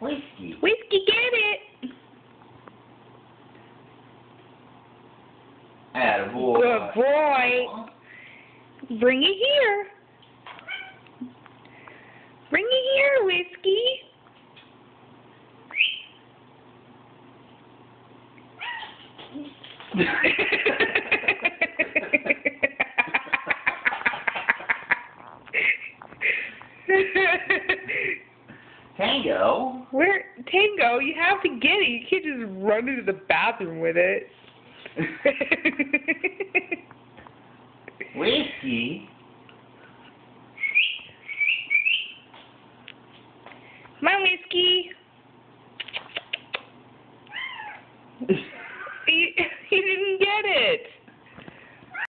Whiskey. Whiskey, get it. Attaboy. Good boy. Bring it here. Bring it here, Whiskey. Tango? Where Tango? You have to get it. You can't just run into the bathroom with it. Whiskey. My whiskey. He he didn't get it.